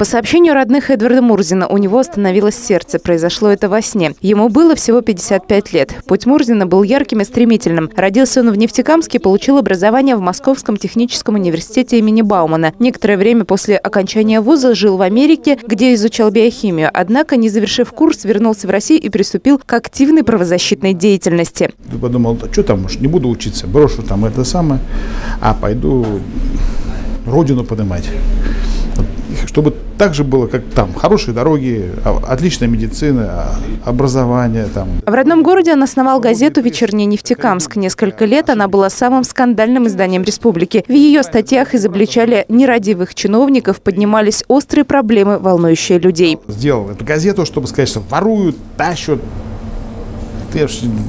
По сообщению родных Эдварда Мурзина, у него остановилось сердце. Произошло это во сне. Ему было всего 55 лет. Путь Мурзина был ярким и стремительным. Родился он в Нефтекамске, получил образование в Московском техническом университете имени Баумана. Некоторое время после окончания вуза жил в Америке, где изучал биохимию. Однако, не завершив курс, вернулся в Россию и приступил к активной правозащитной деятельности. Подумал, да что там, может, не буду учиться, брошу там это самое, а пойду родину поднимать. Чтобы так же было, как там, хорошие дороги, а, отличная медицина, а, образование. Там. В родном городе он основал газету «Вечерний Нефтекамск». Несколько лет она была самым скандальным изданием республики. В ее статьях изобличали нерадивых чиновников, поднимались острые проблемы, волнующие людей. Сделал эту газету, чтобы сказать, что воруют, тащат, я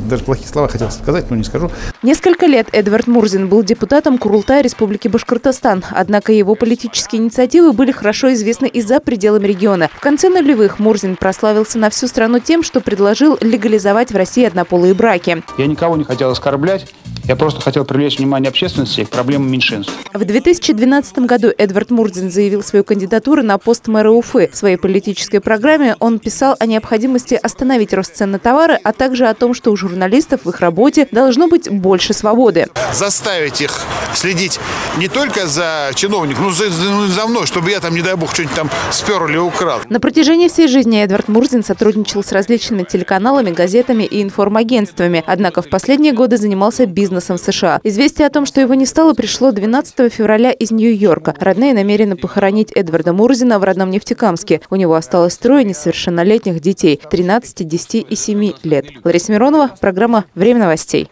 даже плохие слова хотел сказать, но не скажу. Несколько лет Эдвард Мурзин был депутатом Курултая Республики Башкортостан. Однако его политические инициативы были хорошо известны и за пределами региона. В конце нулевых Мурзин прославился на всю страну тем, что предложил легализовать в России однополые браки. Я никого не хотел оскорблять. Я просто хотел привлечь внимание общественности к проблемам меньшинств. В 2012 году Эдвард Мурзин заявил свою кандидатуру на пост мэра Уфы. В своей политической программе он писал о необходимости остановить рост цен на товары, а также о том, что у журналистов в их работе должно быть больше свободы. Заставить их следить не только за чиновником, но за, ну, за мной, чтобы я там, не дай бог, что-нибудь там спер или украл. На протяжении всей жизни Эдвард Мурзин сотрудничал с различными телеканалами, газетами и информагентствами. Однако в последние годы занимался бизнесом бизнесом в США. Известие о том, что его не стало, пришло 12 февраля из Нью-Йорка. Родные намерены похоронить Эдварда Мурзина в родном Нефтекамске. У него осталось трое несовершеннолетних детей – 13, 10 и 7 лет. Лариса Миронова, программа «Время новостей».